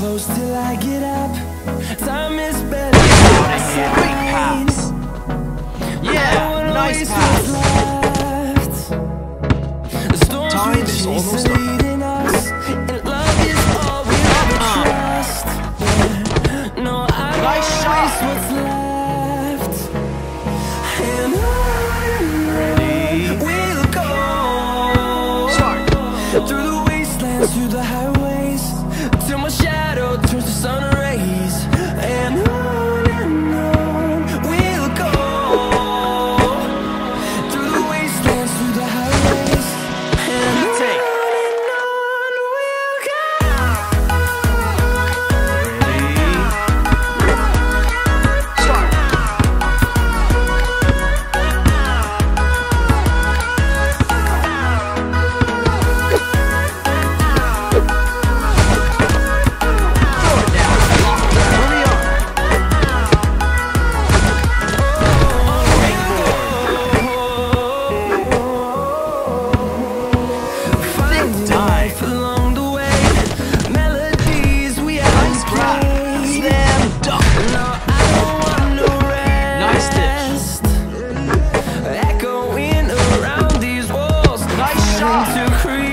close till I get up. Time is better. Yeah, great pass. Yeah, nice pass. Time is almost through the to create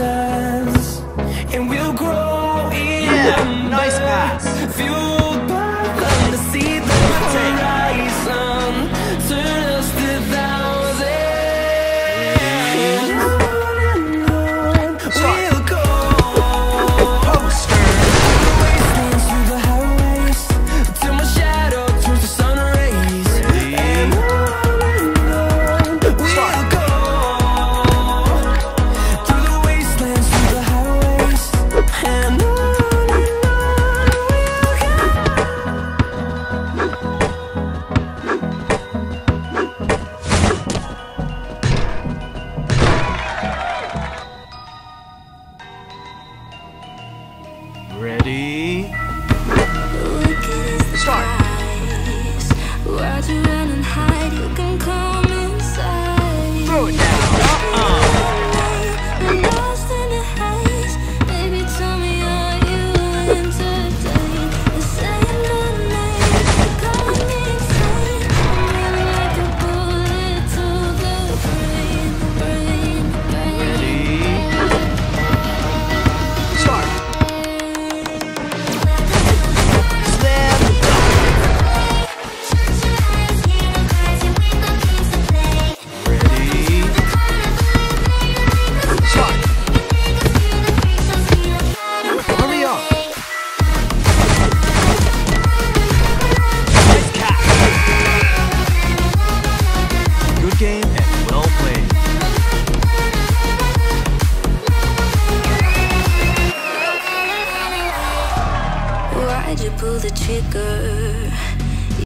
and we'll grow in yeah, nice pass. You can come inside. Throw it down.